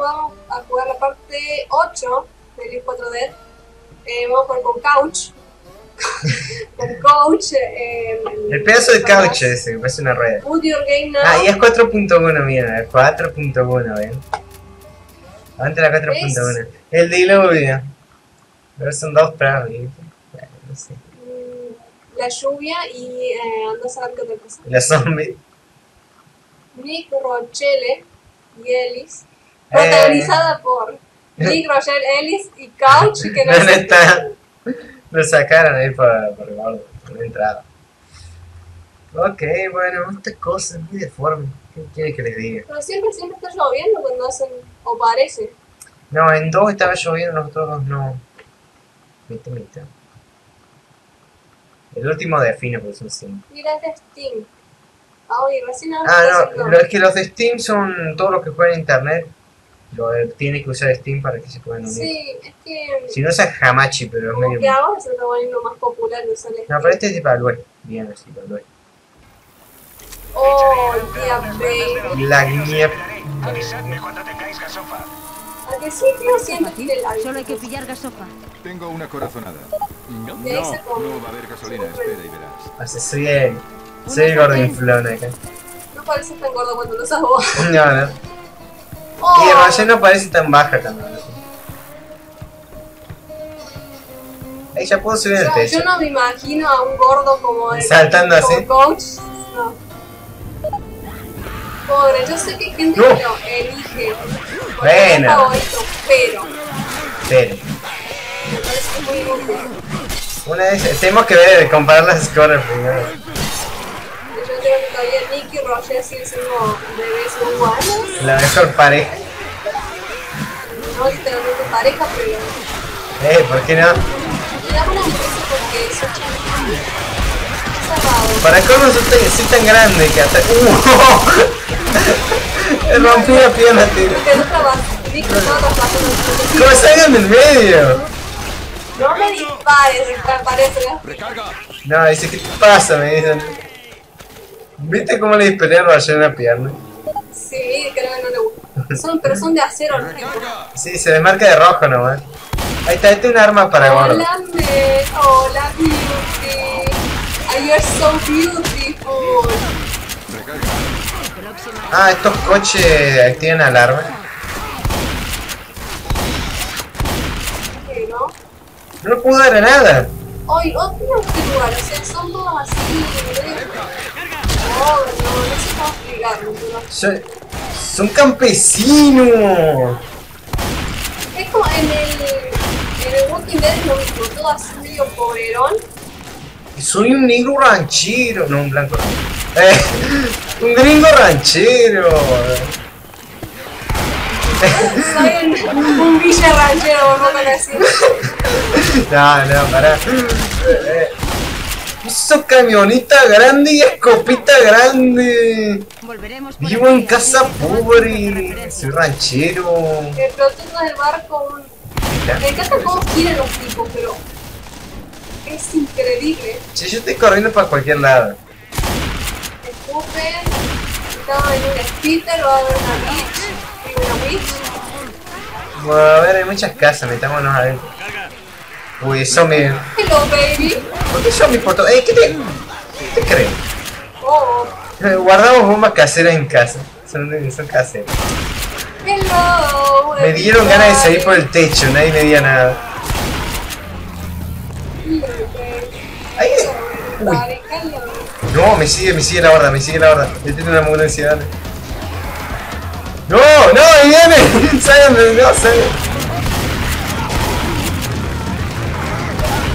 Vamos a jugar la parte 8 del Leaf 4 Dead. Eh, vamos a jugar con Couch. con Coach. Eh, El pedazo de couch ese, parece una rueda. Your game now. Ah, y es 4.1, mira, 4.1, ¿ven? Antes la 4.1. El diluvio. Pero son dos pruebas, ¿viste? Bueno, no sé. Mm, La lluvia y eh, a saber qué otra cosa. La zombie. Nick Rochelle y Ellis. Eh. Protagonizada por Nick Rochelle, Ellis y Couch. Que no ¿Dónde sé- está? Lo sacaron ahí por, por el gordo, por la entrada. Ok, bueno, esta cosa es muy deforme. ¿Qué quiere que les diga? Pero siempre, siempre está lloviendo cuando hacen. O parece. No, en dos estaba lloviendo, en los otros dos no. Mitad, mitad. El último define, pues son cinco. Mira, es de Steam. Ah, oye, recién Ah, no, es que los de Steam son todos los que juegan en internet. Lo, eh, tiene que usar Steam para que se puedan unir. Sí, es que. Si no es Hamachi, pero es Como medio. que ahora se está volviendo más popular de usar No, pero este es de Palue. Bien, así, Palue. Oh, yeah, baby. La niep. Avisadme cuando tengáis gasofa. ¿A tiene el Solo hay que pillar gasofa. Tengo una corazonada. No, De ese no, no va a haber gasolina, espera y verás. Así soy el. Soy el gordinflón acá. No parece tan gordo cuando lo usas vos. No, no. Oh, Y Roger no parece tan baja también. Ahí ya puedo subir o el sea, techo. yo no me imagino a un gordo como el Saltando como así. coach. No. Pobre, yo sé que hay gente No. que lo elige. Bueno. favorito, pero Pero. me parece muy inútil. Una vez. Tenemos que ver, comparar las scores primero. Que todavía Nick y Roger siguen siendo bebés iguales. La mejor pareja. No literalmente pareja, pero Eh, ¿por qué no? me da una empresa porque son chiquitos. Cerrado. Para cómo soy tan, soy tan grande que hasta. ¡Uh! Rompí la pierna, tío. Porque no. Nick. ¿Cómo salgan del medio? No me dispares, parece. ¡Recarga! No, dice, ¿qué te pasa? Me dicen. ¿Viste cómo le disparé a Roger en la pierna? Sí, creo que no le gusta. Son, pero son de acero, ¿no? Sí, se desmarca de rojo nomás. Ahí está, este es un arma para gordo. Hola, me. Hola, beauty. Ah, You are so beautiful. Ah, estos coches tienen alarma. ¿Qué, no? No le puedo dar a nada. Hoy, otro lugar, o sea, son todos así. medio- Oh, no, no explicarlo, pero. Son, son campesinos. Es como en el. En el Walking Dead es lo mismo, todo así medio pobrerón. Soy un negro ranchero. No, un blanco. Eh, un gringo ranchero. Soy un, un villa ranchero, vamos a decir. No, no, pará. Eh, Hizo camioneta grande y escopita grande. Volveremos por Vivo en casa pobre. Soy ranchero. El pelotón del barco, me encanta cómo giran los tipos, pero es increíble. Che, yo estoy corriendo para cualquier lado. Escupen, estaban en un speeder, va a haber una witch, y una witch. Bueno, a ver, hay muchas casas, metámonos adentro. Uy, zombie. Hello, baby. ¿Por qué zombie por todo? Eh, ¿qué te, qué te crees? Oh, Eh, Guardamos bombas caseras en casa. Son, son caseras. hello. Me dieron ganas de salir por el techo, nadie me dio nada. Ahí Uy. No, me sigue, me sigue la horda, me sigue la horda. Yo tengo una ambulancia, dale. ¡No! ¡No! ¡Ahí viene! ¡Ságanme! ¡No! ¡Ságanme!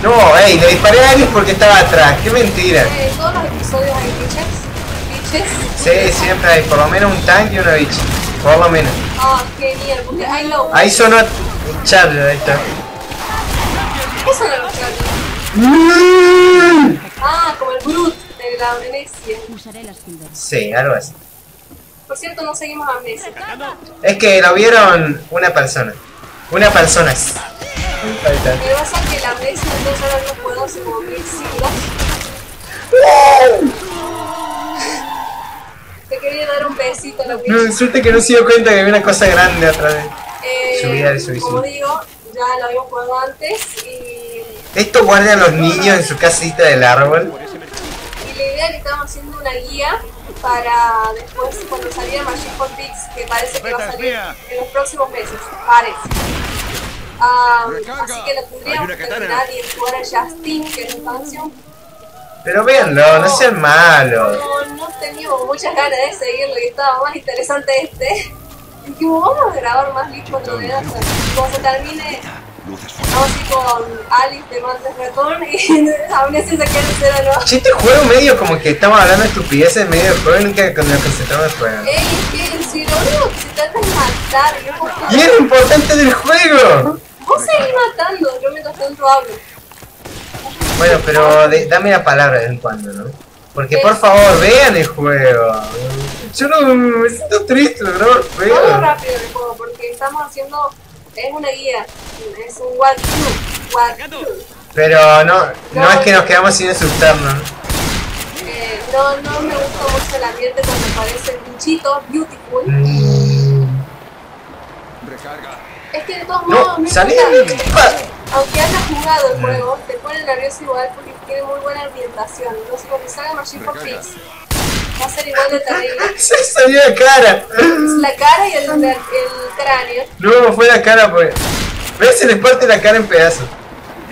No, ey, le disparé a alguien porque estaba atrás. ¡Qué mentira! En todos los episodios hay bitches. Bitches. Sí, siempre hay por lo menos un tanque y una bicha. Por lo menos. Ah, genial, porque hay low. Ahí sonó Charger, ahí está. Eso no lo Ah, como el Brut de la amnesia. Usaré las. Sí, algo así. Por cierto, no seguimos amnesia. Es que lo vieron una persona. Una persona. Me pasa que la amnesia entonces ahora no puedo hacer como mil siglos. Sé que quería dar un besito a la No, Witch. suerte que no se dio cuenta que había una cosa grande atrás de Eh, subí, dale, subí, como digo, ya lo habíamos jugado antes y, Esto guardan los niños en su casita del árbol. y la idea que estamos haciendo una guía para después cuando saliera Magic for Pix, que parece que va a salir en los próximos meses, parece. Ah, así que la tendríamos que terminar y jugar a Justin, que es mi canción. Pero véanlo, no sean malos. No, no teníamos muchas ganas de seguirlo y estaba más interesante este. Y dijimos, vamos a grabar más Lich cuando le das cuando se termine. Vamos a ir con Alice de Mantis Return y a veces se quiere hacer o no. Che, este juego medio como que estamos hablando de estupideces en medio del juego y nunca con nos concentramos en el juego. Ey, es que si lo único que se trata es matar, y no Y es lo importante del juego. Vos seguís matando, yo mientras tanto hablo. Bueno, pero de- dame la palabra de vez en cuando, ¿no? Porque por favor, vean el juego. Yo no me siento triste grabar el Vamos rápido el juego porque estamos haciendo. Es una guía, es un walkthrough. walkthrough. Pero no, no es que nos quedamos sin asustarnos. Eh, no, no me gusta mucho el ambiente cuando aparecen bichitos beautiful. Mm. Es que de todos modos, No, salí Aunque hayas jugado el juego, te pone nervioso igual porque tiene muy buena ambientación. Entonces, cuando salga Magic for. Fix, va a ser igual de terrible. Se salió de cara. Es la cara y el, el, el cráneo. No, fue la cara, pues. ¿Ves? Se les parte la cara en pedazos.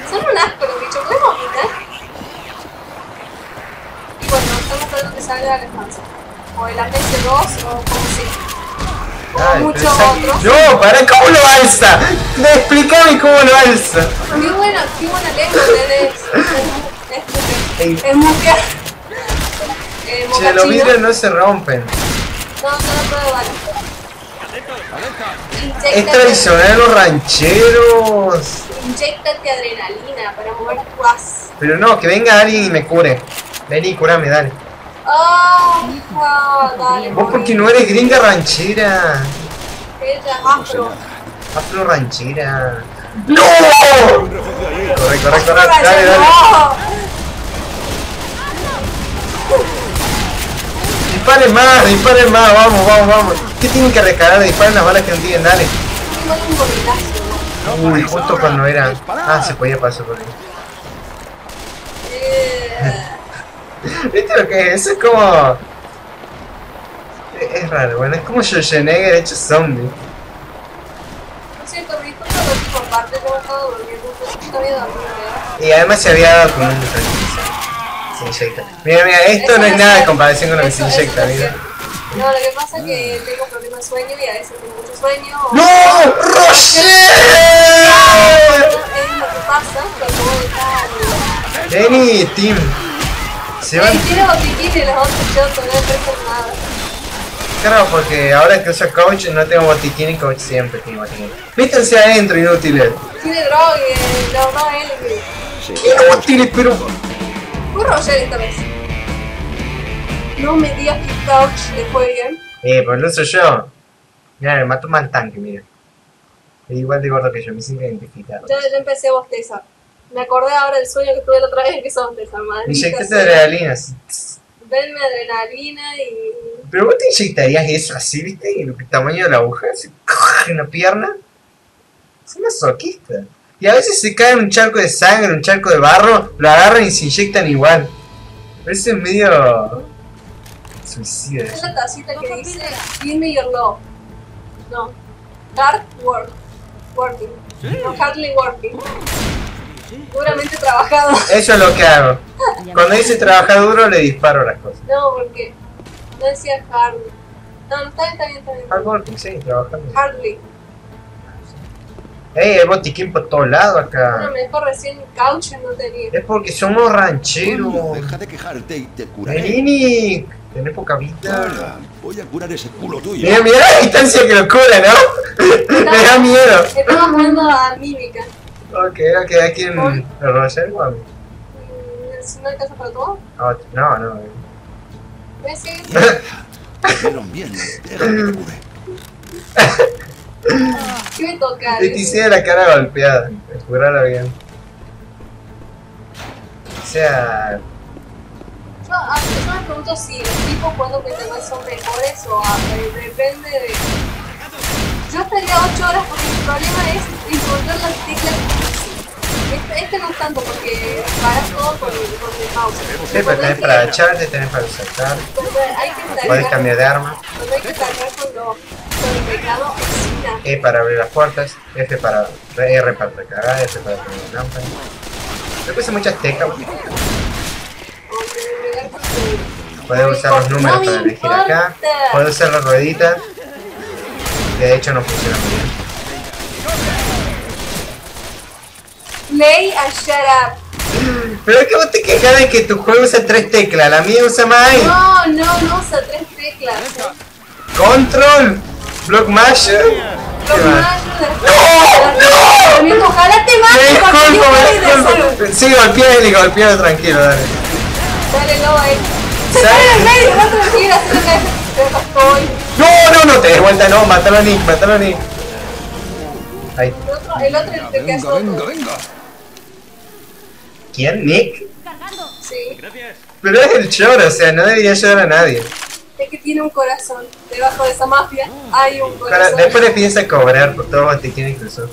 Son un asco los bichos, ¿podemos quitar? Y bueno, estamos esperando que salga el descanso. O el Agencia 2 o como sea. Ay, otros. No, para, ¿cómo lo alza? Explícame cómo lo alza. Qué buena, qué buena lengua tenés. Es, es, mujer. Eh, Che, los vidrios no se rompen. No, no lo puedo dar. Es tradicional los rancheros. inyéctate adrenalina para mover tu as. Pero no, que venga alguien y me cure. Ven y curame, dale. Hija, dale. Vos porque no eres gringa ranchera. Ella, afro. Afro ranchera. ¡No! Corre, corre, corre. Dale, dale. Disparen más, disparen más. Vamos, vamos, vamos. ¿Qué tienen que recargar? Disparen las balas que no tienen, dale. Uy, justo cuando era. Ah, se podía pasar por ahí. Eh, ¿Viste lo que es? Eso es como. Es raro, bueno, es como Schwarzenegger hecho zombie. Yo estaba durmiendo, entonces todavía dormido, ¿verdad? Y además se había dado con un. Se inyecta. Mira, mira, esto no es no nada sé. en comparación con lo que se inyecta, no sé. mira. No, lo que pasa es que tengo problemas de sueño y a veces tengo mucho sueño. ¡No! ¡Roger! Es lo que pasa cuando vos estás... Denny, Tim. Se van. Ey, tiene botiquín y los otros chotos, no prestan nada. Claro, porque ahora que uso coach no tengo botiquín y coach siempre tiene botiquín. Vístanse adentro, inútiles. Tiene droga, no, no él. Inútiles, pero. Fue Roger esta vez. No me digas que Couch le fue bien. Eh, pues lo uso yo. Mira, me mató mal tanque, mira. Es igual de gordo que yo, me siento identificado. Ya, ya empecé a bostezar. Me acordé ahora del sueño que tuve la otra vez que son de esa madre. Inyectate adrenalina. Denme adrenalina y. Pero vos te inyectarías eso así, viste, en el tamaño de la aguja, así, en la pierna. Es masoquista. Y a veces se cae en un charco de sangre, un charco de barro, lo agarran y se inyectan igual. Es medio. suicida. Es la tacita que dice Give me your love. No. Hard work. Working. No hardly working. Duramente trabajado. Eso es lo que hago. Cuando dice trabajar duro, le disparo las cosas. No, porque no decía hard. No, no, está bien, está bien, está bien. Hard working, sí, trabajando. Hardly. Ey, hay botiquín por todos lados acá. mejor recién couch no tenía. Es porque somos rancheros. Coño, deja de quejarte y te curaré. Vení, tenés poca vida. Voy a curar ese culo tuyo. Mira, mira la distancia que lo cura, ¿no? Me da miedo. Estamos jugando a mímica. Ok, ok, aquí en el Roger, o a mí? Mm, Si no alcanza para todo. Ah, No, no. ¿Ves? Sí. Bien, que te cure. ¿Qué me toca? Leticia de la cara golpeada. Curarla bien. O sea, Yo ah, yo me pregunto si los tipos jugando con internet son mejores o ah, eh, depende de... Yo estaría 8 horas porque el problema es encontrar las teclas este, no tanto porque paras todo con, con el mouse. Sí, pero tenés para echarte, tenés para saltar. Que Podés cambiar de arma. Hay que cargar con, lo, con el pecado encima. E para abrir las puertas. F para R para recargar. F para poner la lámpara. Después hay muchas teclas. Puedes usar los números para elegir acá. Puedes usar la ruedita. Que de hecho no funciona muy bien. Play and shut up. Pero es que vos te quejas de que tu juego usa tres teclas, la mía usa más. No, no, no usa tres teclas. Control, Block Mash. Los ¿Qué más? ¡No! ¡No! Ojalá te Me mates porque yo. Sí, golpealo y golpealo tranquilo, dale. Dale, no, ahí. Se ¿Sabes? pone en medio, no se le cae. Pero no. No, no, no te des vuelta, no, matalo a Nick, matalo a Nick. Ahí. El otro, el otro el que Venga, es otro. venga, venga. ¿Quién? ¿Nick? Cargando. Sí. Pero es el choro, o sea, no debería ayudar a nadie. Es que tiene un corazón. Debajo de esa mafia hay un Para- corazón. después le piensa cobrar por todo botiquín incluso.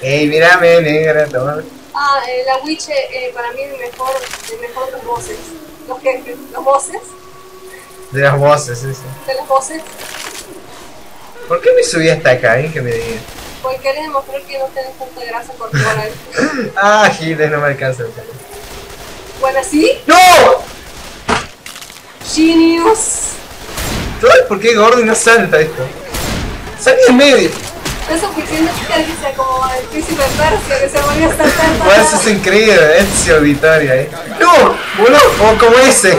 Ey, mirame, negra, toma. Ah, eh, la Witch eh, eh, para mí es el mejor, el mejor de los voces. Los jefes, los voces, De las voces, sí, sí. de los voces. ¿Por qué me subí hasta acá, eh? Que me diga. Porque querés demostrar que no tenés tanta grasa corporal. Ah, Giles, no me alcanza. bueno, ¿sí? ¡No! Genius. ¿Sabes por qué Gordy no salta esto? Salí en medio. Es suficiente que sea como el príncipe Persia que se volvió a saltar Bueno, para... eso es increíble, Ezio Auditoria, eh. ¡No! ¡Boludo! O como ese.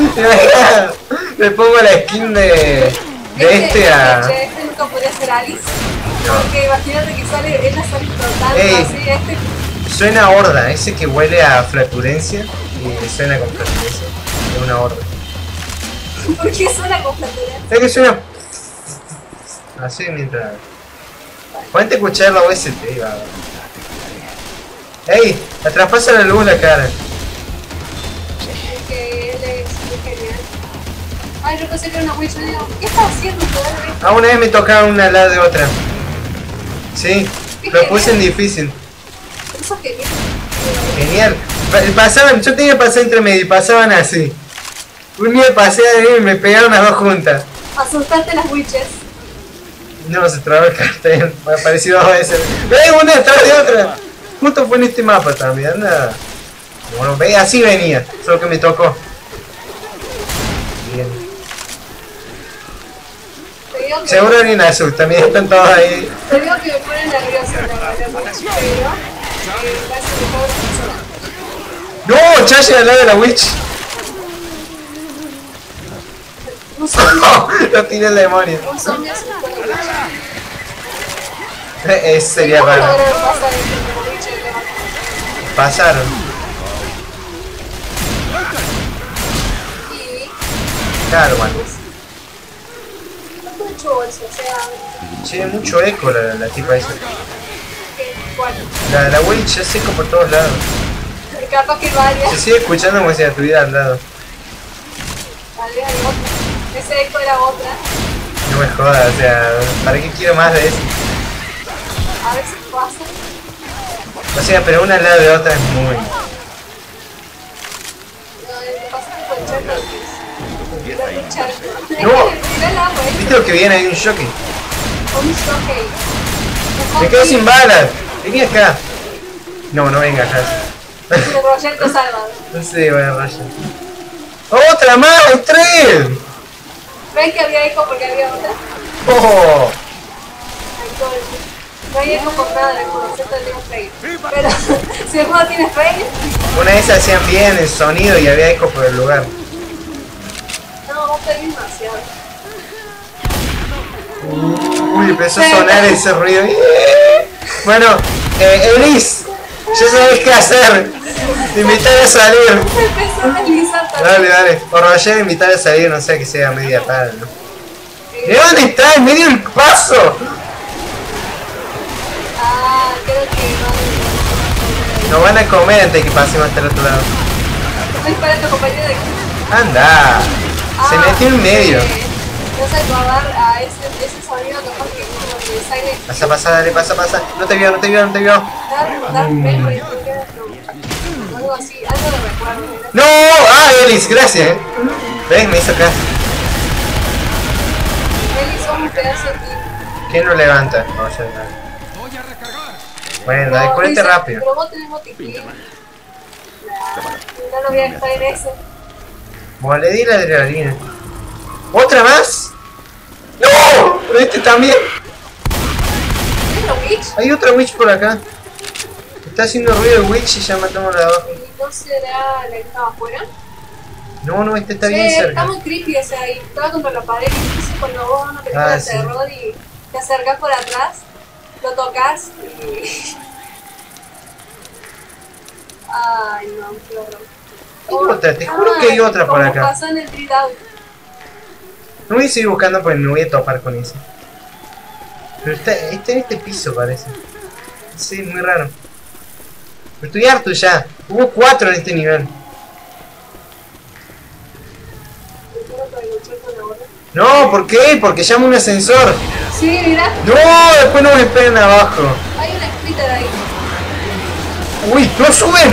Le pongo la skin de, de este a. Este, este nunca podría ser Alice. Porque imagínate que sale, ella sale flotando Ey. así, este... Suena a horda, ese que huele a flatulencia y suena con flatulencia. Es una horda. ¿Por qué suena con flatulencia? Es que suena. Así mientras. Ponte a escuchar la OST, va. ¡Ey! La traspasa la luz la cara. que él es muy genial. Ay, yo pensé que era una Witch. ¿qué está haciendo? Ah, una vez me tocaba una lado de otra. Sí, lo puse en difícil. Eso es genial. Genial. Pa- Pasaban, yo tenía que pasar entre medio y pasaban así. Un día pasé ahí y me pegaron las dos juntas. Asustaste a las witches. No, se cartel. Me apareció dos veces. ¡Ve una detrás de otra! Justo fue en este mapa también, anda. Bueno, ve, así venía, solo que me tocó. Bien. Digo que, Seguro alguien azul, también están todos ahí. te digo que me pone verdad, pero eh. ¡No! Chachi al lado de la witch. Zombie, Lo tiré el demonio. un zombie sería ¿Cómo raro. Pasaron. Claro, bueno. Hecho eso, o sea... Tiene mucho eco la, la tipa esa. La, la witch es eco por todos lados. Capaz que varias. Se sigue escuchando como si la tuviera al lado. Tal vez hay otra. Ese eco era otra. No me jodas, o sea, ¿para qué quiero más de eso? A ver si pasa. O sea, pero una al lado de otra es muy... No, pasa con charco. No. ¿Eh? ¿Viste lo que viene ahí? Un shocky. Un jockey. Me quedo sin balas. Vení acá. No, no venga acá. Roger te salva. No sé, voy a rayar. ¡Otra más! ¡Hay tres! ¿Ven que había eco porque había otra? ¡Oh! Hay No hay eco por nada del el tengo fail. Pero si el juego tiene fail, Una vez hacían bien el sonido y había eco por el lugar. no, a ser demasiado. Uy, empezó a sonar ese ruido. Bueno, eh, Elis, ya sabes qué hacer. Invitar a salir. Empezó a deslizar también. Dale, dale. O Roger invitar a salir, no sé, que sea media tarde, ¿no? ¿De dónde está? ¡En medio del paso! Ah, creo que no. Nos van a comer antes de que pasemos hasta el otro lado. Tu compañero de. Anda. Se Ah, metió en medio. No se va a dar a ese, ese sonido capaz que uno de Silent Pasa, pasa, dale, pasa, pasa. No te vio, no te vio, no te vio. Que era, no. Algo así, algo de recuerdo. ¡No! ¡Ah, Elis! Gracias, eh. ¿Ves? Me hizo acá. Eli son un pedazo de ti. ¿Quién lo levanta? No, ya no. Voy a recargar. Bueno, dale, No, dice, rápido. Pero vos tenés botiquín. No lo voy a dejar en ese. Como le di la adrenalina. ¿Otra más? ¡No! Este también. ¿Es la Witch? Hay otra witch por acá. Está haciendo ruido el witch y ya matamos la de abajo. ¿Y no será la que estaba afuera? No, no, este está Sí, bien está cerca. muy creepy, o sea, y estaba contra la pared. Y entonces cuando vos una película Ah, de sí. terror y te acercas por atrás, lo tocas y. Ay, no, qué horror. Hay otra, te juro que hay Ay, otra por acá. pasó en el. No voy a seguir buscando porque me voy a topar con ese. Pero está, está en este piso parece. Sí, muy raro. Pero estoy harto ya. Hubo cuatro en este nivel. No, ¿por qué? Porque llamo un ascensor. Sí, mira, No, después no me esperen abajo. hay una splitter ahí. Uy, no suben.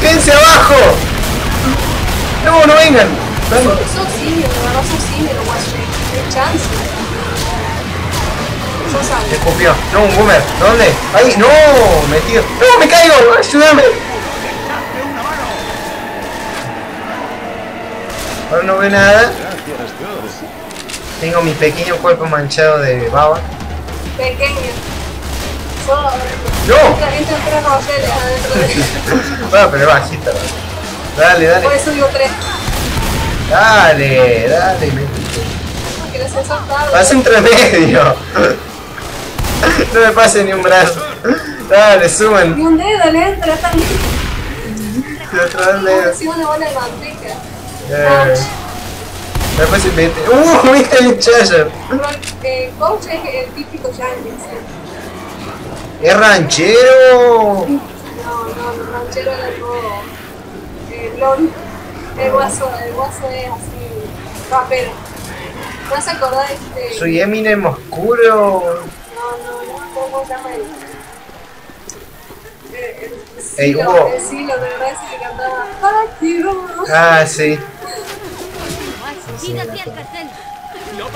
Quédense abajo. No, no vengan. Dale. Simios, de verdad son simios los guachos. No chance. Me escupió. No, un boomer. ¿Dónde? Ahí, no, metido. No, me caigo. Ayúdame. Ahora no ve nada. Tengo mi pequeño cuerpo manchado de baba. Pequeño. Solo ¡No! Bueno, pero bajita. ¿no? Dale, Por dale. eso digo tres. Dale, dale. me-. Pasa entre medio. No me pase ni un brazo. Dale, Ni suben. un dedo le entra también. Si una bola de manteca. Eh, Después se mete. ¡Uh! Mira el eh, coach es el típico yankee. ¡Es ranchero! No, no, ranchero era todo. Eh. El guaso, el guaso es así. Rapero. ¿No se acordás de este? Soy Eminem oscuro. No, no, no, ¿cómo se llama el? Eh, el Hugo. el Silo, de verdad que cantaba. Ah, sí.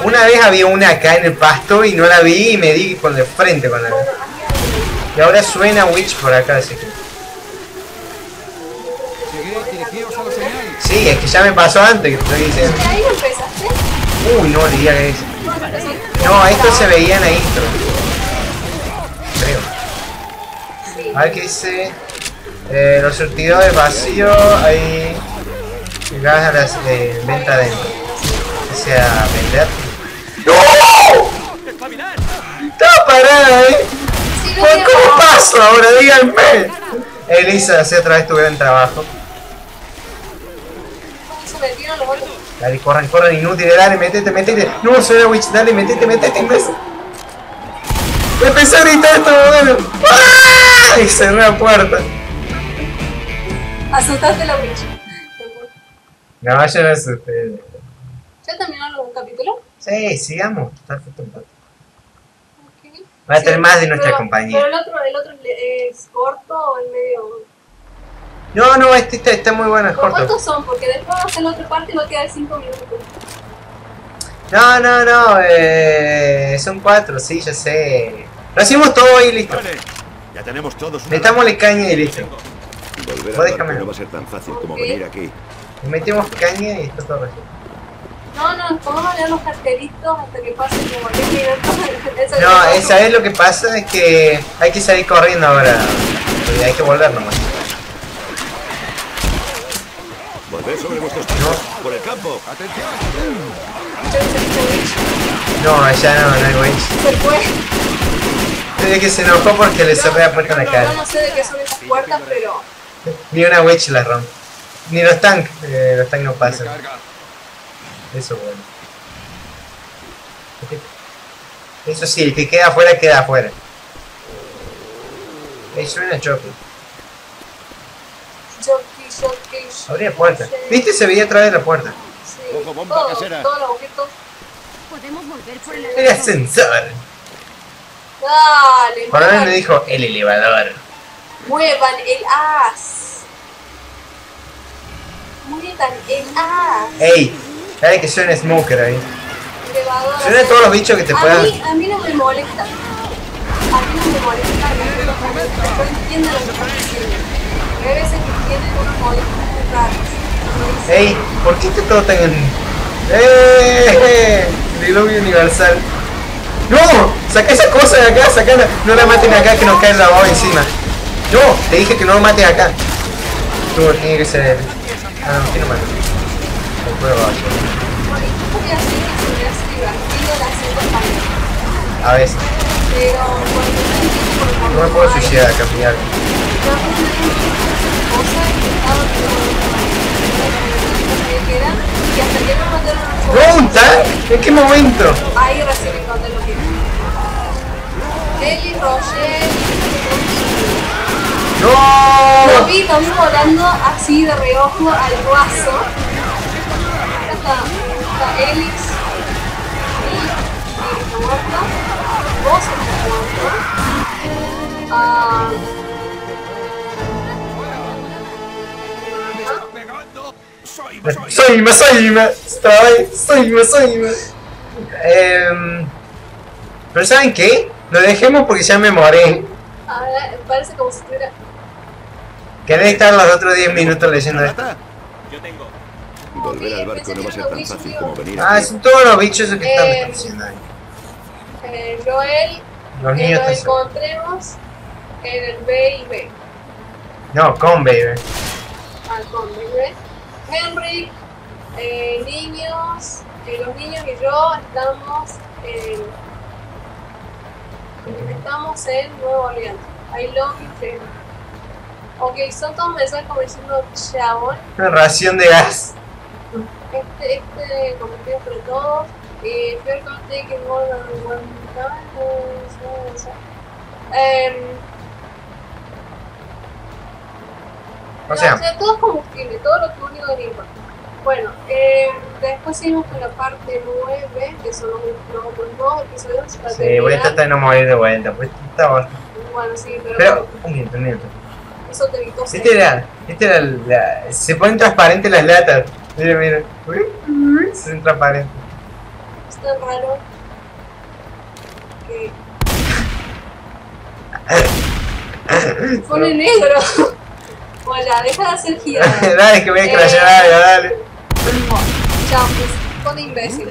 Una vez había una acá en el pasto y no la vi y me di con de frente con la. Y ahora suena Witch por acá, así que. Llegué, dirigidos a la señal. Sí, es que ya me pasó antes que te estoy diciendo. ¿De ahí no empezaste? Uy, no, diga que es. No, esto se veía en la intro. Creo. A ver qué dice. Eh, los surtidores vacíos, hay gas a las eh, venta adentro. O sea, vender. ¡No! Estaba parada, eh. Sí, no ¿Por tiene ¿Cómo paso ahora? Díganme. Elisa, hace otra vez tu gran trabajo. Dale, corran, corran, inútiles, dale, metete, metete. No, soy la witch, dale, metete, metete, imbécil. Me empecé a gritar esto, bueno. ¡Ah! Y cerré la puerta. Asustaste la witch. No, yo no asusté. ¿Ya terminaron un capítulo? Sí, sigamos. Está. Va a tener Sí, más de nuestra pero- compañía. Pero el otro, el otro es corto o el medio. No, no, este está, está muy bueno, es ¿Pero corto. ¿Cuántos son? Porque después va a hacer la otra parte y va a quedar 5 minutos. No, no, no, eh, son cuatro, sí, ya sé. Lo hacemos todo ahí, listo. Vale, ya tenemos todos. Metámosle caña y listo. Volver a déjame. no va a ser tan fácil como venir aquí. Le metemos caña y está todo resuelto. No, no, vamos a leer los cartelitos hasta que pasen como 10 minutos. No, esa vez lo que pasa es que hay que salir corriendo ahora. Y hay que volver nomás. Volver sobre vuestros pasos, por el campo. Atención. Yo witch. No, ya no, no hay winch. Se fue. Desde que se enojó porque le cerré la puerta en la Yo cara. no sé de qué son esas puertas, pero. Ni una witch la rompe. Ni los tanks, eh, los tanks no pasan. Eso es bueno. Eso sí, el que queda afuera, queda afuera. Ahí suena choque. Jockey. Abría puerta. ¿Viste? Se veía a través de la puerta. Sí. Ojo, bomba Todo, casera. Todos los objetos. Podemos volver por el El ascensor. Dale, Coronel muevan, me dijo el elevador. muevan el as. Muevan el as. Ey, dale que suene Smoker ahí. Elevador. Suena todos los bichos que te a puedan. Mí, a mí no me molesta. A mí no me molesta. Yo entiendo lo que hay veces que tienen unos movimientos muy raros. Ey, ¿por qué está todo tan en. ¡Eh! Diluvio universal. ¡No! ¡Saca esa cosa de acá! ¡Sacala! No la maten acá que nos cae el lavado encima. ¡No! Te dije que no lo mates acá. Tú, tiene que ser él. Ah, no, ¿quién lo mata? Yo la segunda parte. a veces. Pero no No me puedo suicidar, cambiar. Y hasta que no mataron a un ¡No! ¿Un tank? ¿En qué momento? Ahí recién encontré lo que Roger ¡No! lo vi volando así de reojo al guaso. Acá está, está Elix. Y muerto. Vos muerto. Ah. Soy más, soy más. Estoy, soy más, soy más. Em, Pero ¿saben qué? Lo dejemos porque ya me moré. Ahora parece como si estuviera. ¿Querés estar los otros 10 minutos leyendo esto? Yo tengo. Volver al barco no va a ser tan fácil como venir Ah, son todos los bichos esos que están Eh, diciendo ahí. Eh, Joel, Los que niños lo están... encontremos en el B y B. No, con baby. Al conde, ¿ves? Henry, eh, niños, eh, los niños y yo estamos en. Estamos en Nueva Orleans. I love you, friend. Ok, son todos mensajes como diciendo chabón. Una ración de gas. Este, este cometido entre todos. Eh, Fear can take it more than one time. O sea, todo es combustible, todo lo que único que importa. Bueno, eh, después seguimos con la parte 9, que son los, otros dos episodios. para sí, voy a tratar de no morir de vuelta. Pues está bastante. Bueno, sí, pero, Pero, un minuto, un minuto. eso te evitó Este era, este era la, se ponen transparentes las latas. Mira, mira. Se ven transparentes. Es tan raro que pone negro. Ya, deja de hacer girar. dale, que voy a crashear algo, dale. Chao, pues, pone imbécil.